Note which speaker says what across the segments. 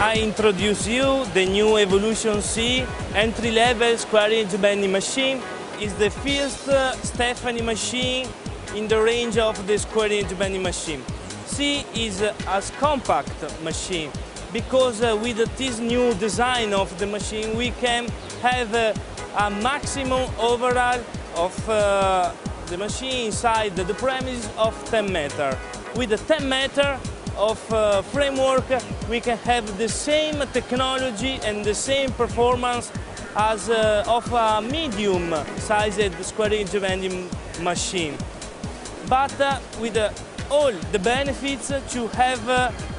Speaker 1: I introduce you the new Evolution C entry-level squaring edgebanding machine. It's the first uh, Stefani machine in the range of the squaring edgebanding machine. C is a compact machine because uh, with this new design of the machine we can have uh, a maximum overall of uh, the machine inside the premises of 10 meter. With the 10 meter of uh, framework we can have the same technology and the same performance as uh, of a medium sized squaring edgebanding machine. But uh, with all the benefits to have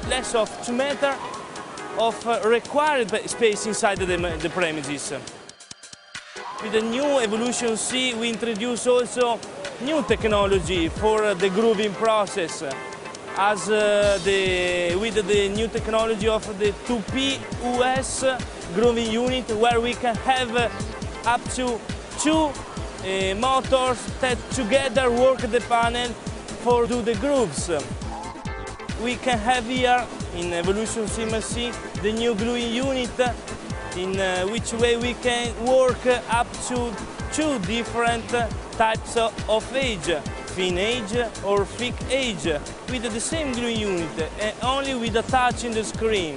Speaker 1: less of 2 meter of uh, required space inside the, the premises. With the new Evolution C, we introduce also new technology for the grooving process, as uh, the, with the new technology of the 2P US grooving unit, where we can have uh, up to two uh, motors that together work the panel for do the grooves. We can have here in Evolution CMC the new gluing unit in uh, which way we can work up to two different types of edge, thin edge or thick edge, with the same gluing unit and only with a touch in the screen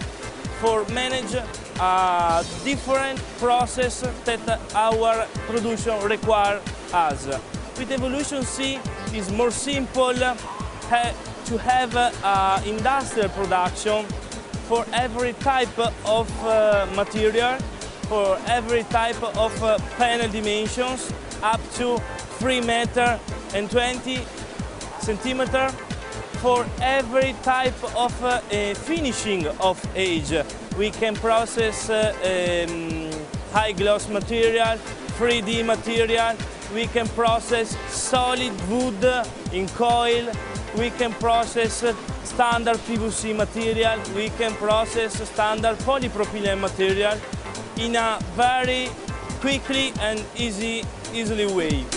Speaker 1: for manage a different process that our production require us. With Evolution C is more simple to have uh, industrial production for every type of uh, material, for every type of uh, panel dimensions, up to 3 meter and 20 centimeter, for every type of uh, finishing of age. We can process uh, um, high gloss material, 3D material, we can process solid wood in coil, we can process standard PVC material, we can process standard polypropylene material in a very quickly and easy, easily way.